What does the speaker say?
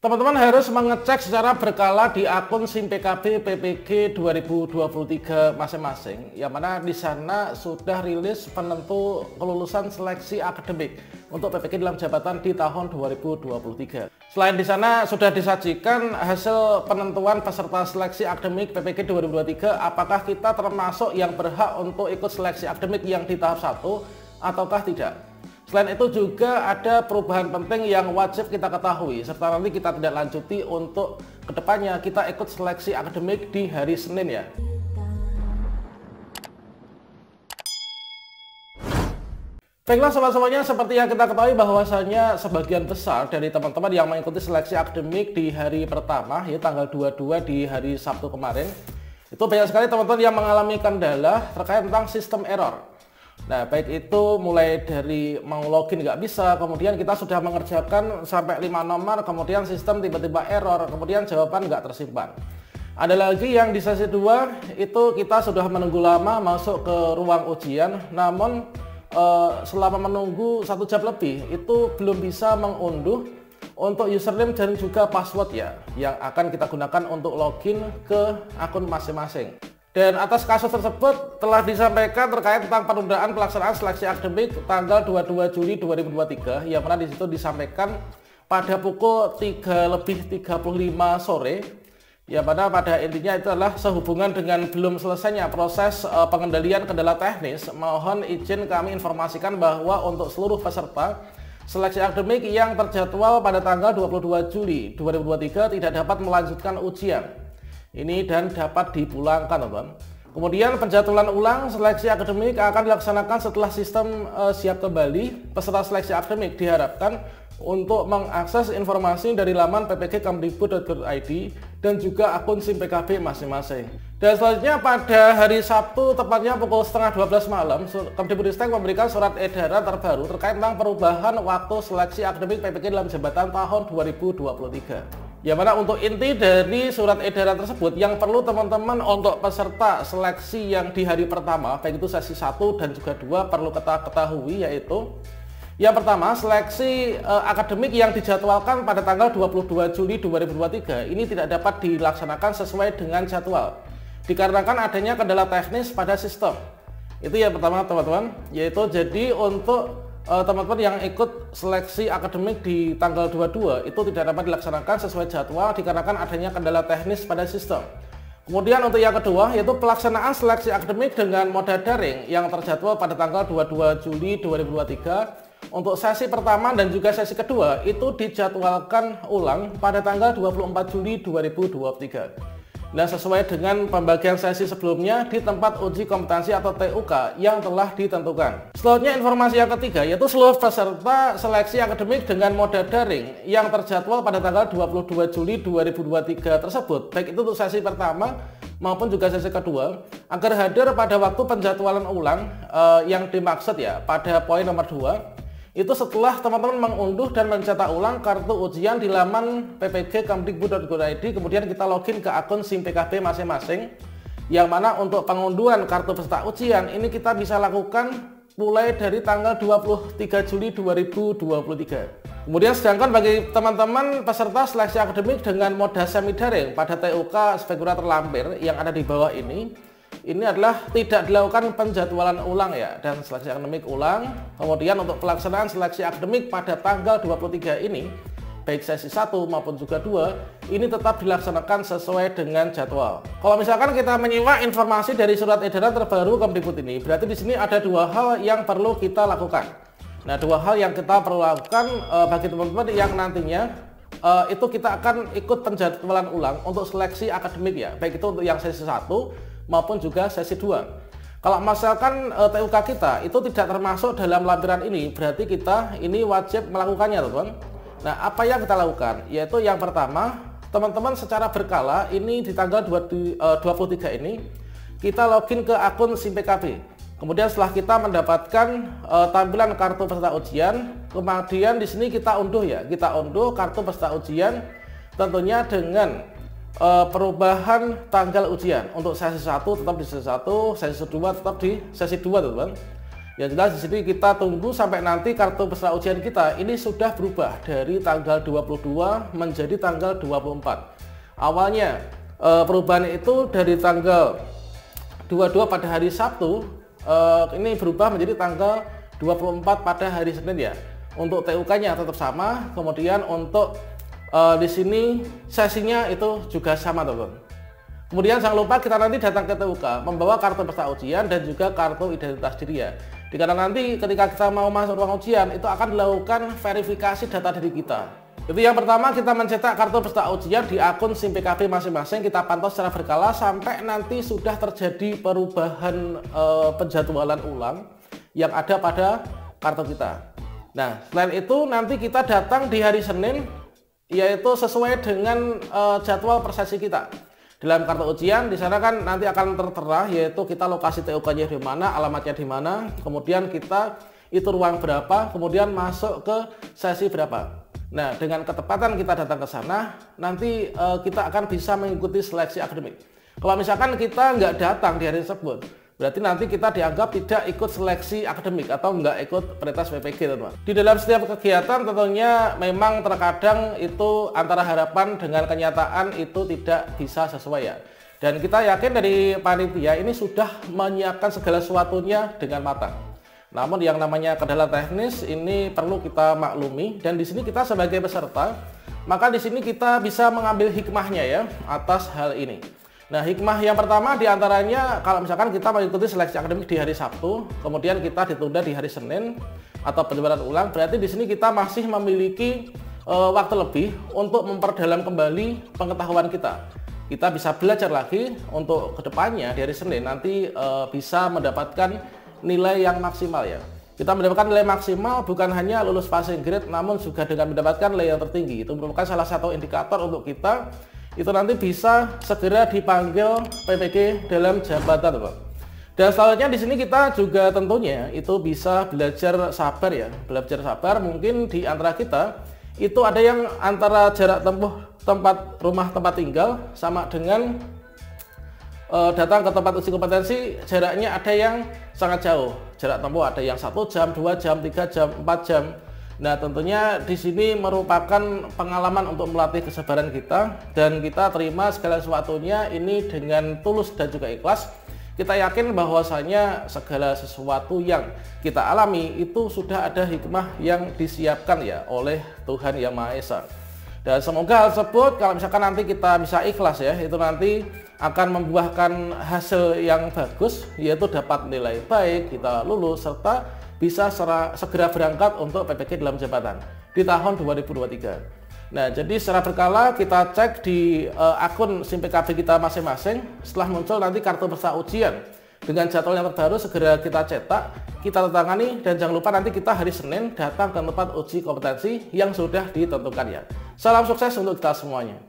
Teman-teman harus mengecek secara berkala di akun SIM PKB PPG 2023 masing-masing, yang mana di sana sudah rilis penentu kelulusan seleksi akademik untuk PPG dalam jabatan di tahun 2023. Selain di sana sudah disajikan hasil penentuan peserta seleksi akademik PPG 2023, apakah kita termasuk yang berhak untuk ikut seleksi akademik yang di tahap 1 ataukah tidak. Selain itu juga ada perubahan penting yang wajib kita ketahui serta nanti kita tidak lanjuti untuk ke depannya kita ikut seleksi akademik di hari Senin ya. Baiklah sobat-sobatnya seperti yang kita ketahui bahwasanya sebagian besar dari teman-teman yang mengikuti seleksi akademik di hari pertama ya tanggal 22 di hari Sabtu kemarin itu banyak sekali teman-teman yang mengalami kendala terkait tentang sistem error Nah, baik itu mulai dari mau login nggak bisa, kemudian kita sudah mengerjakan sampai 5 nomor, kemudian sistem tiba-tiba error, kemudian jawaban nggak tersimpan. Ada lagi yang di sesi 2 itu kita sudah menunggu lama masuk ke ruang ujian, namun eh, selama menunggu satu jam lebih itu belum bisa mengunduh untuk username dan juga password ya yang akan kita gunakan untuk login ke akun masing-masing. Dan atas kasus tersebut telah disampaikan terkait tentang penundaan pelaksanaan seleksi akademik tanggal 22 Juli 2023 yang mana di situ disampaikan pada pukul 3 lebih 35 sore yang mana pada intinya itu adalah sehubungan dengan belum selesainya proses uh, pengendalian kendala teknis mohon izin kami informasikan bahwa untuk seluruh peserta seleksi akademik yang terjadwal pada tanggal 22 Juli 2023 tidak dapat melanjutkan ujian ini dan dapat dipulangkan teman Kemudian penjadwalan ulang seleksi akademik akan dilaksanakan setelah sistem uh, siap kembali. Peserta seleksi akademik diharapkan untuk mengakses informasi dari laman ppgkemdikbud.go.id dan juga akun SIM PKB masing-masing. Dan selanjutnya pada hari Sabtu tepatnya pukul setengah 12 malam, Kemdikbudristek memberikan surat edaran terbaru terkait tentang perubahan waktu seleksi akademik PPG dalam jabatan tahun 2023. Ya mana untuk inti dari surat edaran tersebut yang perlu teman-teman untuk peserta seleksi yang di hari pertama baik itu sesi 1 dan juga 2 perlu kita ketahui yaitu yang pertama seleksi eh, akademik yang dijadwalkan pada tanggal 22 Juli 2023 ini tidak dapat dilaksanakan sesuai dengan jadwal dikarenakan adanya kendala teknis pada sistem. Itu yang pertama teman-teman yaitu jadi untuk teman-teman uh, yang ikut seleksi akademik di tanggal 22 itu tidak dapat dilaksanakan sesuai jadwal dikarenakan adanya kendala teknis pada sistem. Kemudian untuk yang kedua yaitu pelaksanaan seleksi akademik dengan moda daring yang terjadwal pada tanggal 22 Juli 2023 untuk sesi pertama dan juga sesi kedua itu dijadwalkan ulang pada tanggal 24 Juli 2023. Nah, sesuai dengan pembagian sesi sebelumnya di tempat uji kompetensi atau TUK yang telah ditentukan. Selanjutnya informasi yang ketiga yaitu seluruh peserta seleksi akademik dengan moda daring yang terjadwal pada tanggal 22 Juli 2023 tersebut, baik itu untuk sesi pertama maupun juga sesi kedua, agar hadir pada waktu penjadwalan ulang eh, yang dimaksud ya pada poin nomor 2 itu setelah teman-teman mengunduh dan mencetak ulang kartu ujian di laman ppg kemdikbud.go.id kemudian kita login ke akun SIM PKB masing-masing yang mana untuk pengunduhan kartu peserta ujian ini kita bisa lakukan mulai dari tanggal 23 Juli 2023 kemudian sedangkan bagi teman-teman peserta seleksi akademik dengan moda semi daring pada TUK spekulator lampir yang ada di bawah ini ini adalah tidak dilakukan penjadwalan ulang ya dan seleksi akademik ulang. Kemudian untuk pelaksanaan seleksi akademik pada tanggal 23 ini baik sesi 1 maupun juga 2 ini tetap dilaksanakan sesuai dengan jadwal. Kalau misalkan kita menyimak informasi dari surat edaran terbaru Kemdikbud ini berarti di sini ada dua hal yang perlu kita lakukan. Nah dua hal yang kita perlu lakukan e, bagi teman-teman yang nantinya e, itu kita akan ikut penjadwalan ulang untuk seleksi akademik ya. Baik itu untuk yang sesi 1 maupun juga sesi 2. Kalau misalkan e, TUK kita itu tidak termasuk dalam lampiran ini, berarti kita ini wajib melakukannya, teman. Nah, apa yang kita lakukan? Yaitu yang pertama, teman-teman secara berkala ini di tanggal 20, e, 23 ini kita login ke akun SIM PKB. Kemudian setelah kita mendapatkan e, tampilan kartu peserta ujian, kemudian di sini kita unduh ya, kita unduh kartu peserta ujian tentunya dengan uh, perubahan tanggal ujian untuk sesi 1 tetap di sesi 1 sesi 2 tetap di sesi 2 teman-teman Ya jelas di sini kita tunggu sampai nanti kartu peserta ujian kita ini sudah berubah dari tanggal 22 menjadi tanggal 24. Awalnya eh, perubahan itu dari tanggal 22 pada hari Sabtu eh, ini berubah menjadi tanggal 24 pada hari Senin ya. Untuk TUK-nya tetap sama, kemudian untuk eh, di sini sesinya itu juga sama teman-teman. Kemudian jangan lupa kita nanti datang ke TUK membawa kartu peserta ujian dan juga kartu identitas diri ya. Karena nanti ketika kita mau masuk ruang ujian itu akan dilakukan verifikasi data diri kita. Jadi yang pertama kita mencetak kartu peserta ujian di akun SIM PKB masing-masing kita pantau secara berkala sampai nanti sudah terjadi perubahan e, penjadwalan ulang yang ada pada kartu kita. Nah, selain itu nanti kita datang di hari Senin yaitu sesuai dengan e, jadwal persesi kita dalam kartu ujian di sana kan nanti akan tertera yaitu kita lokasi TUK-nya di mana, alamatnya di mana, kemudian kita itu ruang berapa, kemudian masuk ke sesi berapa. Nah, dengan ketepatan kita datang ke sana, nanti uh, kita akan bisa mengikuti seleksi akademik. Kalau misalkan kita nggak datang di hari tersebut, Berarti nanti kita dianggap tidak ikut seleksi akademik atau nggak ikut prioritas PPG teman-teman. Di dalam setiap kegiatan tentunya memang terkadang itu antara harapan dengan kenyataan itu tidak bisa sesuai ya. Dan kita yakin dari panitia ini sudah menyiapkan segala sesuatunya dengan matang. Namun yang namanya kendala teknis ini perlu kita maklumi dan di sini kita sebagai peserta maka di sini kita bisa mengambil hikmahnya ya atas hal ini. Nah, hikmah yang pertama di antaranya kalau misalkan kita mengikuti seleksi akademik di hari Sabtu, kemudian kita ditunda di hari Senin atau penyebaran ulang, berarti di sini kita masih memiliki e, waktu lebih untuk memperdalam kembali pengetahuan kita. Kita bisa belajar lagi untuk ke depannya di hari Senin nanti e, bisa mendapatkan nilai yang maksimal ya. Kita mendapatkan nilai maksimal bukan hanya lulus passing grade, namun juga dengan mendapatkan nilai yang tertinggi. Itu merupakan salah satu indikator untuk kita itu nanti bisa segera dipanggil PPG dalam jabatan Pak. Dan selanjutnya di sini kita juga tentunya itu bisa belajar sabar ya, belajar sabar mungkin di antara kita itu ada yang antara jarak tempuh tempat rumah tempat tinggal sama dengan uh, datang ke tempat uji kompetensi jaraknya ada yang sangat jauh. Jarak tempuh ada yang satu jam dua jam tiga jam empat jam Nah, tentunya di sini merupakan pengalaman untuk melatih kesabaran kita dan kita terima segala sesuatunya ini dengan tulus dan juga ikhlas. Kita yakin bahwasanya segala sesuatu yang kita alami itu sudah ada hikmah yang disiapkan ya oleh Tuhan Yang Maha Esa. Dan semoga hal tersebut kalau misalkan nanti kita bisa ikhlas ya, itu nanti akan membuahkan hasil yang bagus yaitu dapat nilai baik, kita lulus serta bisa segera berangkat untuk PPG dalam jabatan di tahun 2023. Nah, jadi secara berkala kita cek di uh, akun SIM PKB kita masing-masing. Setelah muncul nanti kartu peserta ujian dengan jadwal yang terbaru segera kita cetak, kita tangani dan jangan lupa nanti kita hari Senin datang ke tempat uji kompetensi yang sudah ditentukan ya. Salam sukses untuk kita semuanya.